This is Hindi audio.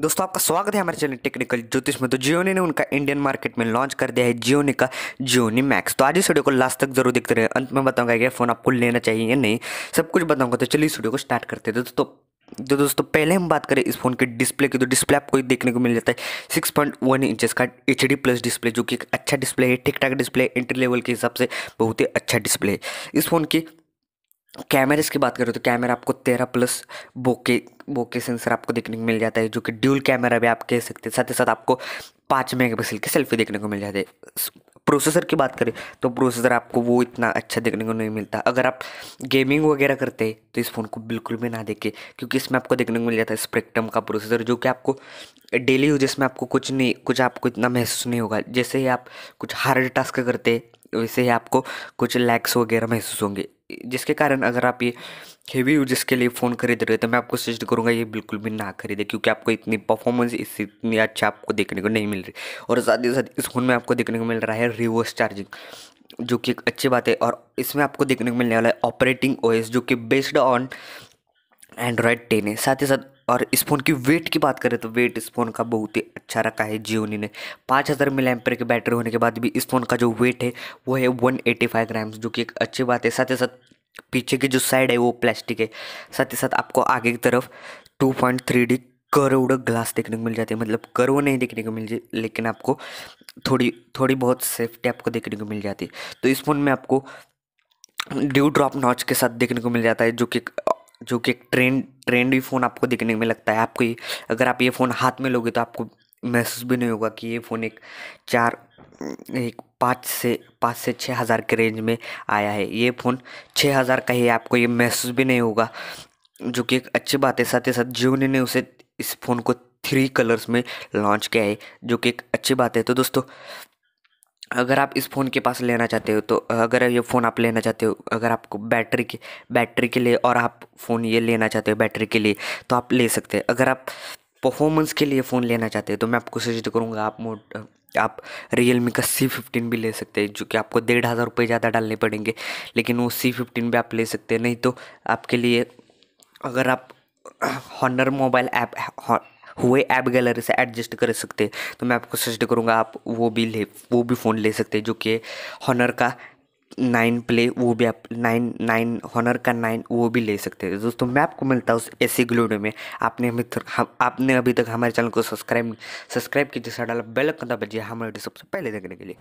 दोस्तों, आपका स्वागत है हमारे चैनल टेक्निकल ज्योतिष में। तो जियोनी ने उनका इंडियन मार्केट में लॉन्च कर दिया है जियोनी का जियोनी मैक्स तो आज इस वीडियो को लास्ट तक ज़रूर देखते रहे अंत में बताऊँगा कि फ़ोन आपको लेना चाहिए या नहीं। सब कुछ बताऊँगा तो चलिए इस वीडियो को स्टार्ट करते हैं। दोस्तों तो दोस्तों, पहले हम बात करें इस फ़ोन के डिस्प्ले की। तो डिस्प्ले आपको देखने को मिल जाता है सिक्स पॉइंट वन इंचेस का एच डी प्लस डिस्प्ले जो कि एक अच्छा डिस्प्ले है। ठीक ठाक डिस्प्ले एंट्री लेवल के हिसाब से बहुत ही अच्छा डिस्प्ले है। इस फ़ोन की कैमरेज की बात करें तो कैमरा आपको तेरह प्लस बोके बोके सेंसर आपको देखने को मिल जाता है, जो कि ड्यूल कैमरा भी आप कह सकते हैं। साथ ही साथ आपको पाँच मेगापिक्सल की सेल्फी देखने को मिल जाती है। प्रोसेसर की बात करें तो प्रोसेसर आपको वो इतना अच्छा देखने को नहीं मिलता। अगर आप गेमिंग वगैरह करते हैं तो इस फ़ोन को बिल्कुल भी ना देखें, क्योंकि इसमें आपको देखने को मिल जाता है स्पेक्ट्रम का प्रोसेसर जो कि आपको डेली यूजेस में आपको कुछ नहीं, कुछ आपको इतना महसूस नहीं होगा। जैसे ही आप कुछ हार्ड टास्क करते वैसे ही आपको कुछ लैक्स वगैरह महसूस होंगे। जिसके कारण अगर आप ये हेवी यूजेस के लिए फ़ोन खरीद रहे हो तो मैं आपको सजेस्ट करूँगा ये बिल्कुल भी ना खरीदे, क्योंकि आपको इतनी परफॉर्मेंस इससे इतनी अच्छा आपको देखने को नहीं मिल रही। और साथ ही साथ इस फ़ोन में आपको देखने को मिल रहा है रिवर्स चार्जिंग जो कि एक अच्छी बात है। और इसमें आपको देखने को मिलने वाला है ऑपरेटिंग ओएस जो कि बेस्ड ऑन एंड्रॉयड टेन है। साथ ही साथ और इस फ़ोन की वेट की बात करें तो वेट इस फ़ोन का बहुत ही अच्छा रखा है जियोनी ने। पाँच हज़ार मिल एम्पर की बैटरी होने के बाद भी इस फ़ोन का जो वेट है, वो है वन एटी फाइव ग्राम्स जो कि एक अच्छी बात है। साथ ही साथ पीछे की जो साइड है, वो प्लास्टिक है। साथ ही साथ आपको आगे की तरफ़ two point three D curved glass देखने को मिल जाती है। मतलब करोड़ नहीं देखने को मिल जाए लेकिन आपको थोड़ी थोड़ी बहुत सेफ्टी आपको देखने को मिल जाती है। तो इस फ़ोन में आपको ड्यू ड्रॉप नॉच के साथ देखने को मिल जाता है, जो कि जो कि एक ट्रेंड ट्रेंडी फ़ोन आपको देखने में लगता है। आपको ये, अगर आप ये फ़ोन हाथ में लोगे तो आपको महसूस भी नहीं होगा कि ये फ़ोन एक चार, एक पाँच से पाँच से छः हज़ार के रेंज में आया है। ये फ़ोन छः हज़ार का ही आपको ये महसूस भी नहीं होगा, जो कि एक अच्छी बात है। साथ ही साथ जियो ने उसे इस फ़ोन को थ्री कलर्स में लॉन्च किया है, जो कि एक अच्छी बात है। तो दोस्तों, अगर आप इस फ़ोन के पास लेना चाहते हो तो अगर ये फ़ोन आप लेना चाहते हो, अगर आपको बैटरी के बैटरी के लिए और आप फ़ोन ये लेना चाहते हो, बैटरी के लिए तो आप ले सकते हैं। अगर आप परफॉर्मेंस के लिए फ़ोन लेना चाहते हैं तो मैं आपको सजेस्ट करूँगा, आप मोड आप रियल मी का सी फिफ्टीन भी ले सकते हैं, जो कि आपको डेढ़ हज़ार रुपये ज़्यादा डालने पड़ेंगे, लेकिन वो सी फिफ्टीन भी आप ले सकते हैं, नहीं तो आपके लिए अगर आप Honor mobile app Huawei app gallery से एडजस्ट कर सकते हैं तो मैं आपको सजेस्ट करूँगा, आप वो भी ले, वो भी फ़ोन ले सकते हैं, जो कि हॉनर का नाइन प्ले वो भी आप नाइन नाइन हॉनर का नाइन वो भी ले सकते हैं। दोस्तों, मैं आपको मिलता हूँ ऐसी ग्लूडो में। आपने अभी तक हम, आपने अभी तक हमारे चैनल को सब्सक्राइब सब्सक्राइब कीजिए साढ़ा बेल कंधा बजिए हमारे वीडियो सबसे पहले देखने के लिए।